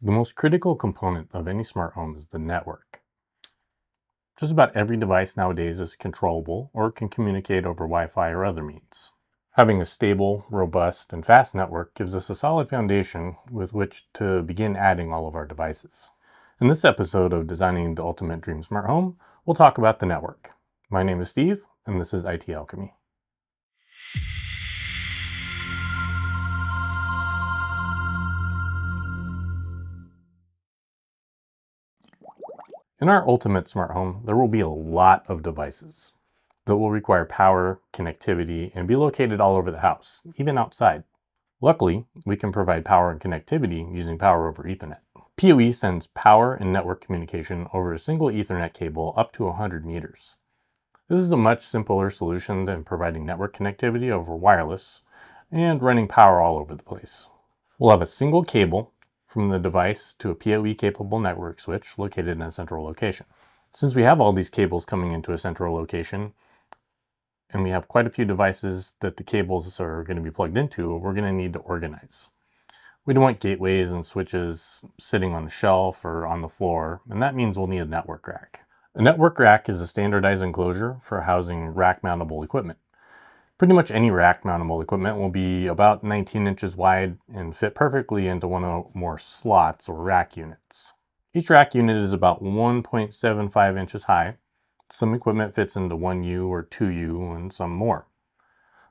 The most critical component of any smart home is the network. Just about every device nowadays is controllable or can communicate over Wi-Fi or other means. Having a stable, robust, and fast network gives us a solid foundation with which to begin adding all of our devices. In this episode of Designing the Ultimate Dream Smart Home, we'll talk about the network. My name is Steve, and this is IT Alchemy. In our ultimate smart home, there will be a lot of devices that will require power, connectivity, and be located all over the house, even outside. Luckily, we can provide power and connectivity using power over Ethernet. PoE sends power and network communication over a single Ethernet cable up to 100 meters. This is a much simpler solution than providing network connectivity over wireless and running power all over the place. We'll have a single cable from the device to a PoE capable network switch located in a central location. Since we have all these cables coming into a central location, and we have quite a few devices that the cables are going to be plugged into, we're going to need to organize. We don't want gateways and switches sitting on the shelf or on the floor, and that means we'll need a network rack. A network rack is a standardized enclosure for housing rack mountable equipment. Pretty much any rack mountable equipment will be about 19 inches wide and fit perfectly into one or more slots or rack units. Each rack unit is about 1.75 inches high. Some equipment fits into 1U or 2U and some more.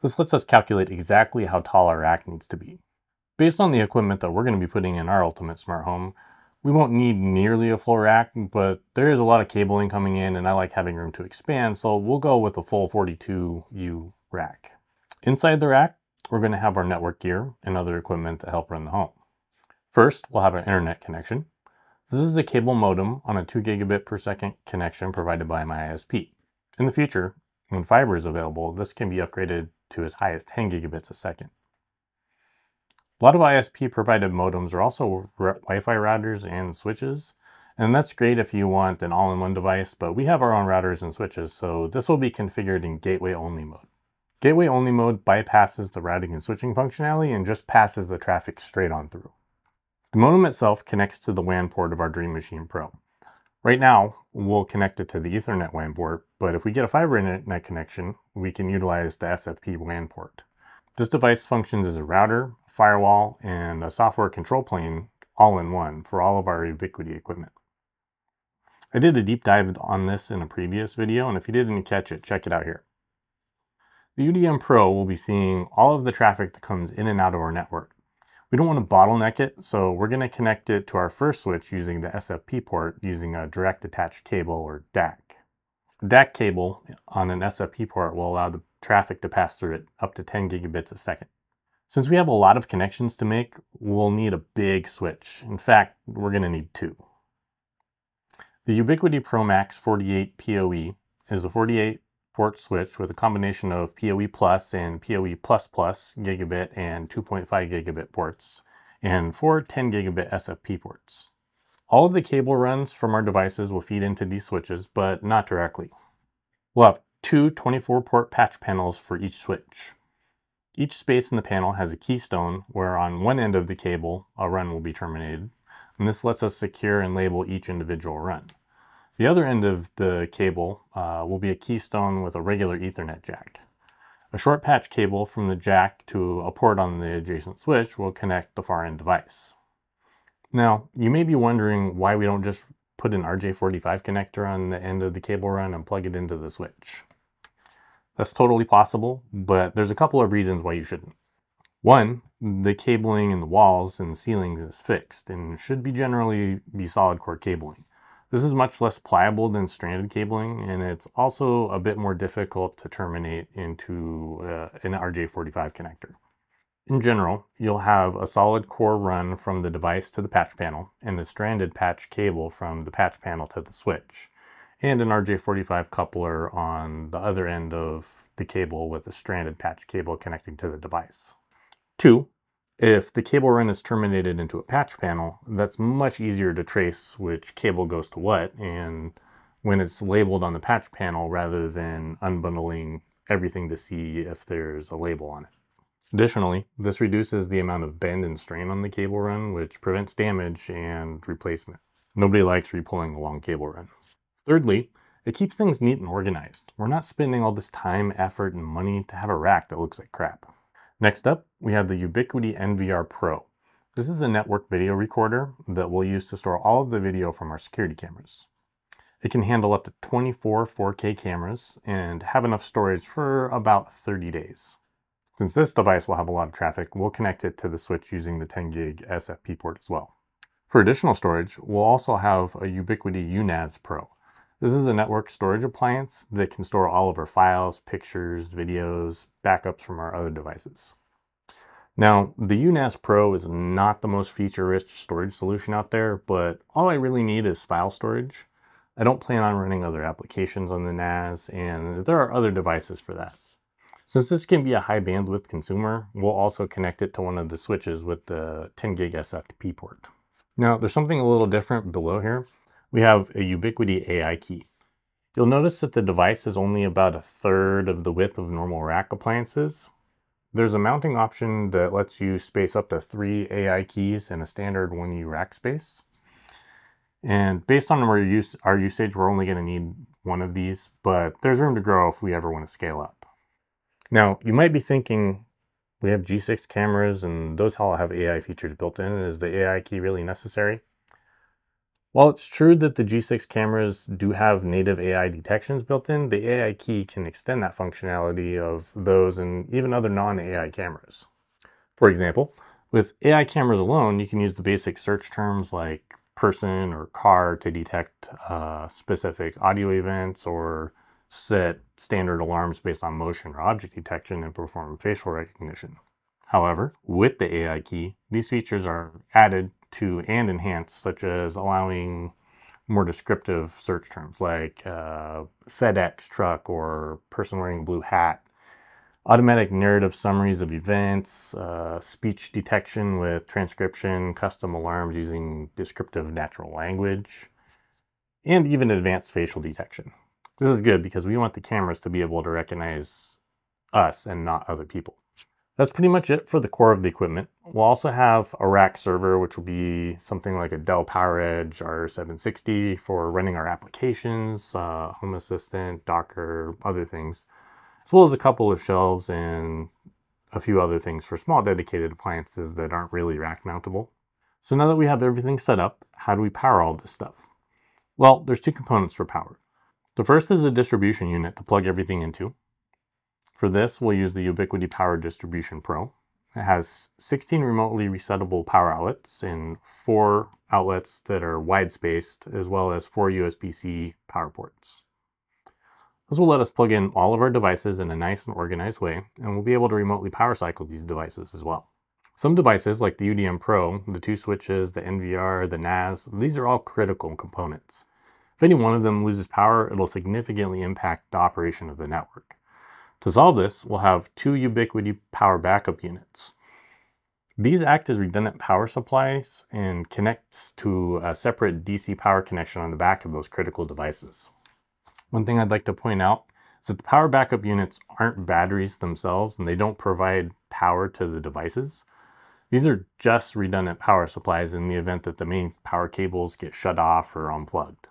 This lets us calculate exactly how tall our rack needs to be. Based on the equipment that we're going to be putting in our ultimate smart home, we won't need nearly a full rack, but there is a lot of cabling coming in and I like having room to expand, so we'll go with a full 42U rack. Inside the rack, we're going to have our network gear and other equipment that help run the home. First, we'll have an internet connection. This is a cable modem on a 2 gigabit per second connection provided by my ISP. In the future, when fiber is available, this can be upgraded to as high as 10 gigabits a second. A lot of ISP provided modems are also Wi-Fi routers and switches, and that's great if you want an all-in-one device, but we have our own routers and switches, so this will be configured in gateway only mode. Gateway only mode bypasses the routing and switching functionality and just passes the traffic straight on through. The modem itself connects to the WAN port of our Dream Machine Pro. Right now, we'll connect it to the Ethernet WAN port, but if we get a fiber internet connection, we can utilize the SFP WAN port. This device functions as a router, firewall, and a software control plane all in one for all of our Ubiquiti equipment. I did a deep dive on this in a previous video, and if you didn't catch it, check it out here. The UDM Pro will be seeing all of the traffic that comes in and out of our network. We don't want to bottleneck it, so we're going to connect it to our first switch using the SFP port using a direct attached cable or DAC. A DAC cable on an SFP port will allow the traffic to pass through it up to 10 gigabits a second. Since we have a lot of connections to make, we'll need a big switch. In fact, we're going to need two. The Ubiquiti Pro Max 48 PoE is a 48 port switch with a combination of PoE Plus and PoE++ plus gigabit and 2.5 gigabit ports, and four 10 gigabit SFP ports. All of the cable runs from our devices will feed into these switches, but not directly. We'll have two 24 port patch panels for each switch. Each space in the panel has a keystone where on one end of the cable a run will be terminated, and this lets us secure and label each individual run. The other end of the cable uh, will be a keystone with a regular ethernet jack. A short patch cable from the jack to a port on the adjacent switch will connect the far end device. Now, you may be wondering why we don't just put an RJ45 connector on the end of the cable run and plug it into the switch. That's totally possible, but there's a couple of reasons why you shouldn't. One, the cabling in the walls and ceilings is fixed and should be generally be solid core cabling. This is much less pliable than stranded cabling, and it's also a bit more difficult to terminate into uh, an RJ45 connector. In general, you'll have a solid core run from the device to the patch panel, and the stranded patch cable from the patch panel to the switch, and an RJ45 coupler on the other end of the cable with a stranded patch cable connecting to the device. Two, if the cable run is terminated into a patch panel, that's much easier to trace which cable goes to what and when it's labeled on the patch panel rather than unbundling everything to see if there's a label on it. Additionally, this reduces the amount of bend and strain on the cable run, which prevents damage and replacement. Nobody likes repulling a long cable run. Thirdly, it keeps things neat and organized. We're not spending all this time, effort, and money to have a rack that looks like crap. Next up, we have the Ubiquiti NVR Pro. This is a network video recorder that we'll use to store all of the video from our security cameras. It can handle up to 24 4K cameras and have enough storage for about 30 days. Since this device will have a lot of traffic, we'll connect it to the switch using the 10 gig SFP port as well. For additional storage, we'll also have a Ubiquiti UNAS Pro. This is a network storage appliance that can store all of our files, pictures, videos, backups from our other devices. Now, the UNAS Pro is not the most feature-rich storage solution out there, but all I really need is file storage. I don't plan on running other applications on the NAS, and there are other devices for that. Since this can be a high bandwidth consumer, we'll also connect it to one of the switches with the 10 gig SFP port. Now there's something a little different below here. We have a Ubiquiti AI key. You'll notice that the device is only about a third of the width of normal rack appliances. There's a mounting option that lets you space up to three AI keys in a standard 1U rack space. And based on our, use, our usage, we're only going to need one of these, but there's room to grow if we ever want to scale up. Now, you might be thinking, we have G6 cameras and those all have AI features built in. Is the AI key really necessary? While it's true that the G6 cameras do have native AI detections built in, the AI key can extend that functionality of those and even other non-AI cameras. For example, with AI cameras alone, you can use the basic search terms like person or car to detect uh, specific audio events or set standard alarms based on motion or object detection and perform facial recognition. However, with the AI key, these features are added to and enhanced, such as allowing more descriptive search terms like uh, FedEx truck or person wearing a blue hat, automatic narrative summaries of events, uh, speech detection with transcription, custom alarms using descriptive natural language, and even advanced facial detection. This is good because we want the cameras to be able to recognize us and not other people. That's pretty much it for the core of the equipment. We'll also have a rack server, which will be something like a Dell PowerEdge R760 for running our applications, uh, Home Assistant, Docker, other things, as well as a couple of shelves and a few other things for small dedicated appliances that aren't really rack mountable. So now that we have everything set up, how do we power all this stuff? Well, there's two components for power. The first is a distribution unit to plug everything into. For this, we'll use the Ubiquiti Power Distribution Pro. It has 16 remotely resettable power outlets and four outlets that are wide spaced, as well as four USB-C power ports. This will let us plug in all of our devices in a nice and organized way, and we'll be able to remotely power cycle these devices as well. Some devices, like the UDM Pro, the two switches, the NVR, the NAS, these are all critical components. If any one of them loses power, it'll significantly impact the operation of the network. To solve this, we'll have two Ubiquiti power backup units. These act as redundant power supplies and connects to a separate DC power connection on the back of those critical devices. One thing I'd like to point out is that the power backup units aren't batteries themselves and they don't provide power to the devices. These are just redundant power supplies in the event that the main power cables get shut off or unplugged.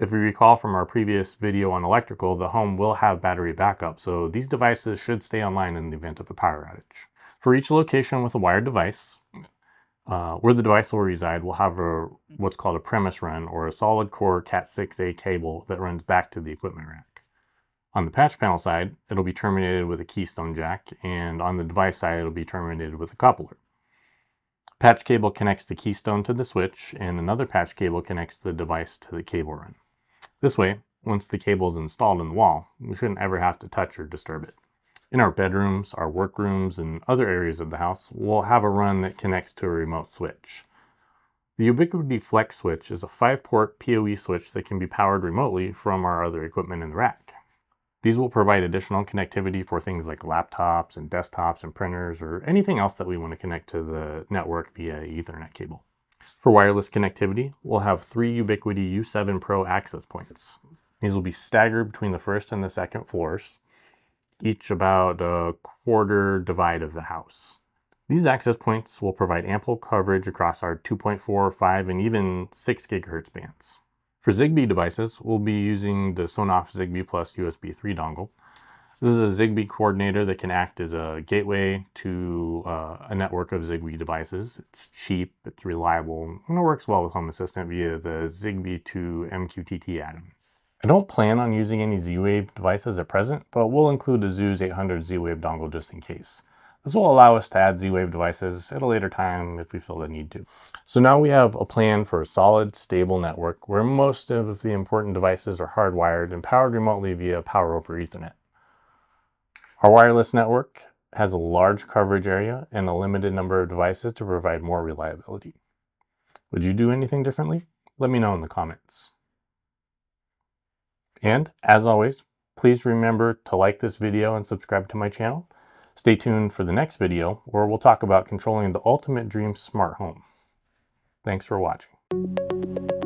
If you recall from our previous video on electrical, the home will have battery backup, so these devices should stay online in the event of a power outage. For each location with a wired device, uh, where the device will reside, we'll have a, what's called a premise run or a solid core Cat6a cable that runs back to the equipment rack. On the patch panel side, it'll be terminated with a keystone jack, and on the device side, it'll be terminated with a coupler. Patch cable connects the keystone to the switch, and another patch cable connects the device to the cable run. This way, once the cable is installed in the wall, we shouldn't ever have to touch or disturb it. In our bedrooms, our workrooms, and other areas of the house, we'll have a run that connects to a remote switch. The Ubiquiti Flex switch is a 5-port PoE switch that can be powered remotely from our other equipment in the rack. These will provide additional connectivity for things like laptops and desktops and printers or anything else that we want to connect to the network via Ethernet cable. For wireless connectivity, we'll have three Ubiquiti U7 Pro access points. These will be staggered between the first and the second floors. each about a quarter divide of the house. These access points will provide ample coverage across our 2.4, 5, and even 6 gigahertz bands. For Zigbee devices, we'll be using the Sonoff Zigbee Plus USB 3 dongle. This is a Zigbee coordinator that can act as a gateway to uh, a network of Zigbee devices. It's cheap, it's reliable, and it works well with Home Assistant via the Zigbee to MQTT add-in. I don't plan on using any Z-Wave devices at present, but we'll include the Zooz 800 Z-Wave dongle just in case. This will allow us to add Z-Wave devices at a later time if we feel the need to. So now we have a plan for a solid, stable network where most of the important devices are hardwired and powered remotely via power over Ethernet. Our wireless network has a large coverage area and a limited number of devices to provide more reliability. Would you do anything differently? Let me know in the comments. And as always, please remember to like this video and subscribe to my channel. Stay tuned for the next video where we'll talk about controlling the ultimate dream smart home. Thanks for watching.